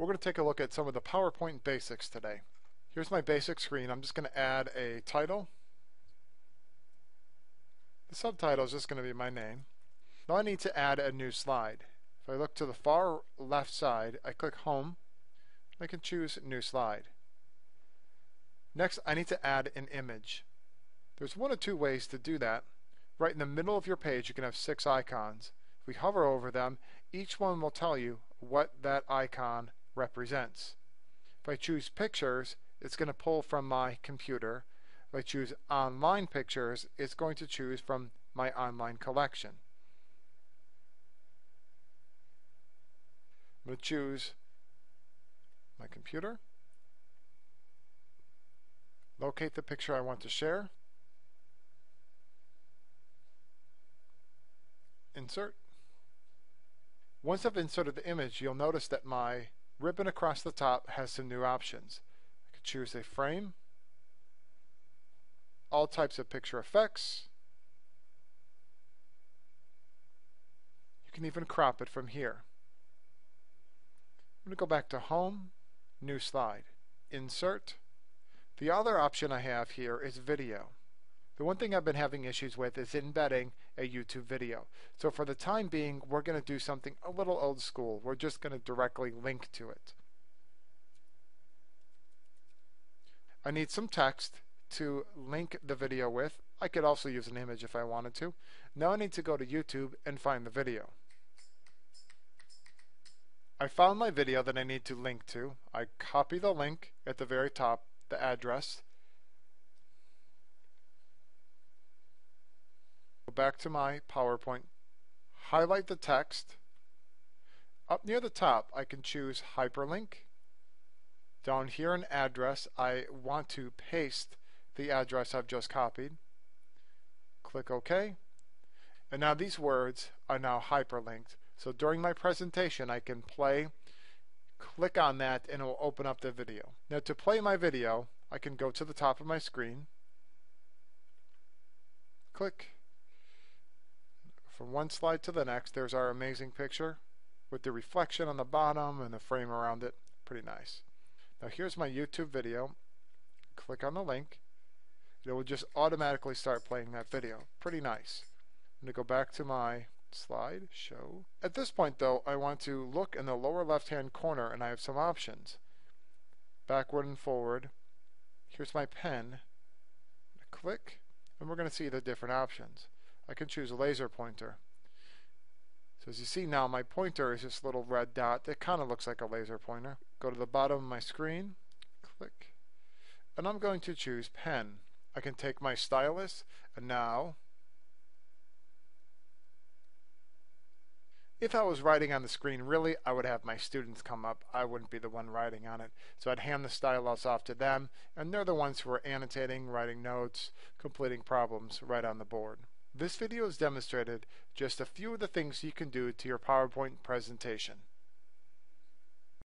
We're going to take a look at some of the PowerPoint basics today. Here's my basic screen. I'm just going to add a title. The subtitle is just going to be my name. Now I need to add a new slide. If I look to the far left side, I click Home. I can choose New Slide. Next, I need to add an image. There's one or two ways to do that. Right in the middle of your page, you can have six icons. If we hover over them, each one will tell you what that icon represents. If I choose Pictures, it's going to pull from my computer. If I choose Online Pictures, it's going to choose from my online collection. I'm going to choose my computer, locate the picture I want to share, insert. Once I've inserted the image, you'll notice that my ribbon across the top has some new options. I could choose a frame, all types of picture effects. You can even crop it from here. I'm going to go back to Home, New Slide, Insert. The other option I have here is Video. The one thing I've been having issues with is embedding a YouTube video. So for the time being, we're going to do something a little old school. We're just going to directly link to it. I need some text to link the video with. I could also use an image if I wanted to. Now I need to go to YouTube and find the video. I found my video that I need to link to. I copy the link at the very top, the address, back to my PowerPoint, highlight the text. Up near the top, I can choose hyperlink. Down here in address, I want to paste the address I've just copied. Click OK. And now these words are now hyperlinked. So during my presentation, I can play, click on that, and it will open up the video. Now to play my video, I can go to the top of my screen, click, from one slide to the next, there's our amazing picture with the reflection on the bottom and the frame around it. Pretty nice. Now here's my YouTube video. Click on the link. It will just automatically start playing that video. Pretty nice. I'm going to go back to my slide, show. At this point though, I want to look in the lower left hand corner and I have some options. Backward and forward. Here's my pen. Click and we're going to see the different options. I can choose a laser pointer. So as you see now, my pointer is this little red dot that kind of looks like a laser pointer. Go to the bottom of my screen, click, and I'm going to choose pen. I can take my stylus, and now, if I was writing on the screen, really, I would have my students come up. I wouldn't be the one writing on it. So I'd hand the stylus off to them, and they're the ones who are annotating, writing notes, completing problems right on the board. This video has demonstrated just a few of the things you can do to your PowerPoint presentation.